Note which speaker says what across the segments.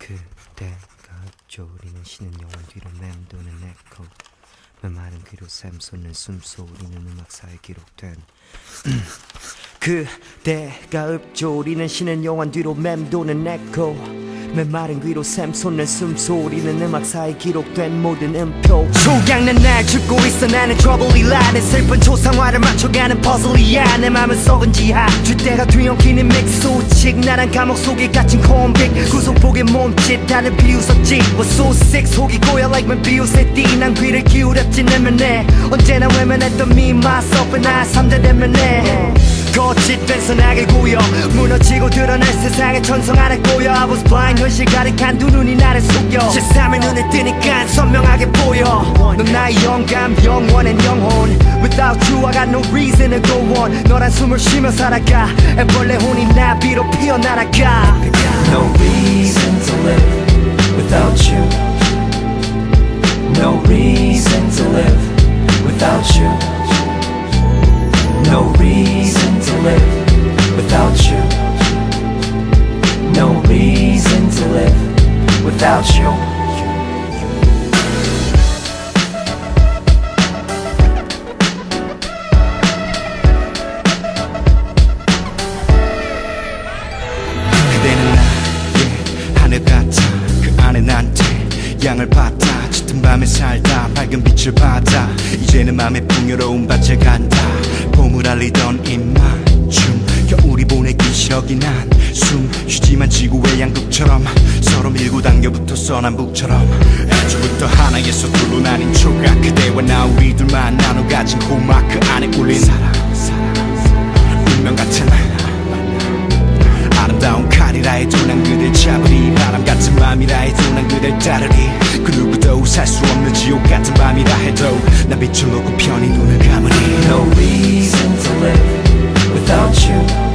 Speaker 1: 그대가 읊조리는 쉬는 영혼 뒤로 맴도는 에코. 메마른 귀로 샘솟는 숨소리는 음악사에 기록된 그대가 읊조리는 쉬는 영혼 뒤로 맴도는 에코 메마른 귀로 샘솟는 숨소리는 음악사에 기록된 모든 음표. 조각난 날 죽고 있어 나는 트러블이 라는 슬픈 초상화를 맞춰가는 퍼즐이야 내 맘은 썩은 지하. 쥐대가 뒤엉키는 믹스 소칙. 나란 감옥 속에 갇힌 콤빅 구속복의 몸짓. 다들 비웃었지. Was so sick. 속이 고여 like when 비웃의 띠난 귀를 기울였지 내면에. 언제나 외면했던 me myself and I. 삼대 대면에 거짓된 선악을 구여. 무너지고 드러날 세상의 천성 아래 꼬여. I was blind 현실 가득한 두 눈이 나를 속여. 세상의 눈을 뜨니까 선명하게 보여. 넌 나의 영감 영원한 영혼. Without you I got no reason to go on. 너란 숨을 쉬며 살아가. 애벌레 혼이 나비로 피어 날아가.
Speaker 2: No reason to live without you. No reason to live
Speaker 3: 하늘 같아. 그 안에 난태 양을 받아. 짙은 밤에 살다 밝은 빛을 받아. 이제는 맘의 풍요로운 밭을 간다. 봄을 알리던 겨울이 보내기 싫어긴 한숨 쉬지만 지구의 양극처럼 서로 밀고 당겨 붙었어 남북처럼 애초부터 하나의 서둘로 나뉜 조각 그대와 나 우리들만 나눠 가진 고막 그 안에 울린 사랑 운명 같은 아름다운 칼이라 해도 난 그댈 잡으리. 바람 같은 맘이라 해도 난 그댈 따르리. 그 누구도 살 수 없는 지옥 같은 밤이라 해도 난 빛을 놓고 편히 눈을 감으리.
Speaker 2: No reason to live without you.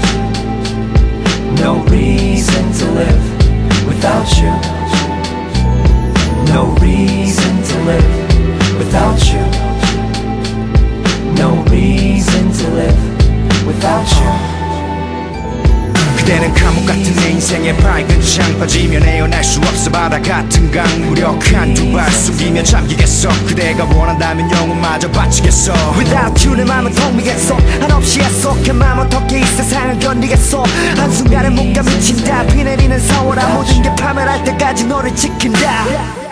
Speaker 2: Without you.
Speaker 3: 그대는 감옥 같은 내 인생의 밝은 창 빠지면 헤어날 수 없어. 바다 같은 강 무력한 두 발 숙이며 잠기겠어. 그대가 원한다면 영혼마저 바치겠어.
Speaker 1: Without you 내 맘은 텅비겠어. 한없이 약속한 맘 어떻게 이 세상을 견디겠어. 한순간에 못가 미친다. 비 내리는 4월아 모든 게 파멸할 때까지 너를 지킨다